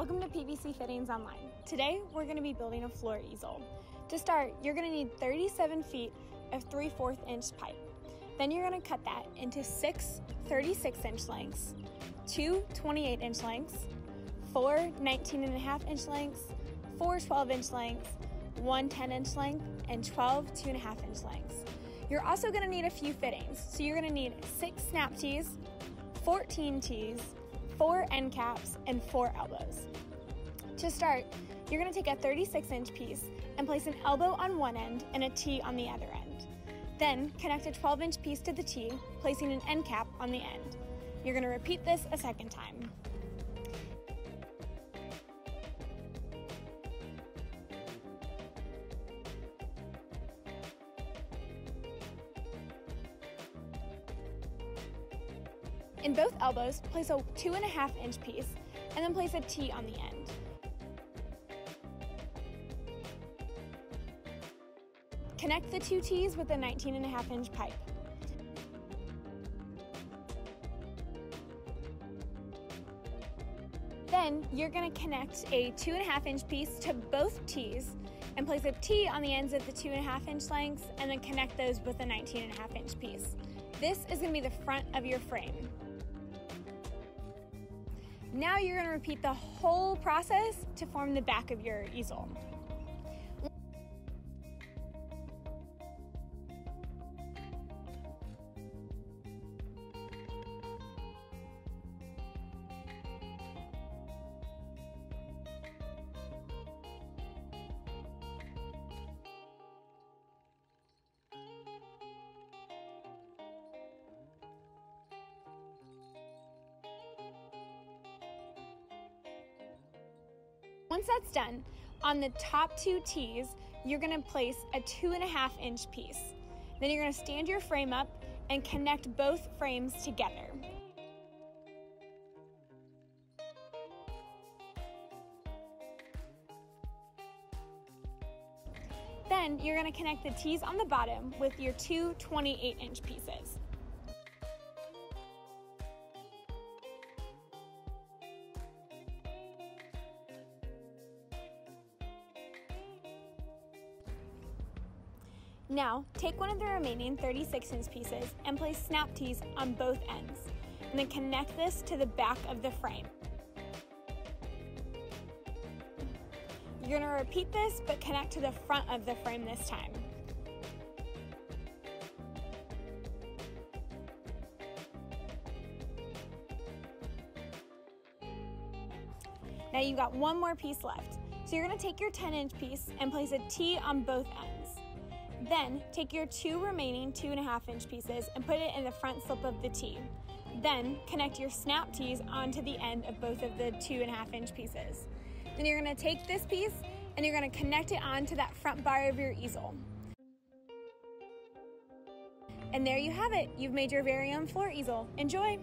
Welcome to PVC Fittings Online. Today we're going to be building a floor easel. To start, you're going to need 37 feet of 3 4 inch pipe. Then you're going to cut that into six 36 inch lengths, two 28 inch lengths, four 19 and a half inch lengths, four 12 inch lengths, one 10 inch length, and 12 2.5 inch lengths. You're also going to need a few fittings, so you're going to need six snap tees, 14 tees, four end caps, and four elbows. To start, you're going to take a 36 inch piece and place an elbow on one end and a T on the other end. Then connect a 12 inch piece to the T, placing an end cap on the end. You're going to repeat this a second time. In both elbows, place a two and a half inch piece and then place a T on the end. Connect the two T's with a 19 and a half inch pipe. Then you're gonna connect a two and a half inch piece to both T's and place a T on the ends of the two and a half inch lengths and then connect those with a 19 and a half inch piece. This is gonna be the front of your frame. Now you're going to repeat the whole process to form the back of your easel. Once that's done, on the top two tees, you're gonna place a two and a half inch piece. Then you're gonna stand your frame up and connect both frames together. Then you're gonna connect the tees on the bottom with your two 28 inch pieces. Now, take one of the remaining 36 inch pieces and place snap tees on both ends, and then connect this to the back of the frame. You're going to repeat this, but connect to the front of the frame this time. Now you've got one more piece left. So you're gonna take your 10 inch piece and place a T on both ends. Then take your two remaining two and a half inch pieces and put it in the front slip of the tee. Then connect your snap tees onto the end of both of the two and a half inch pieces. Then you're gonna take this piece and you're gonna connect it onto that front bar of your easel. And there you have it. You've made your very own floor easel. Enjoy!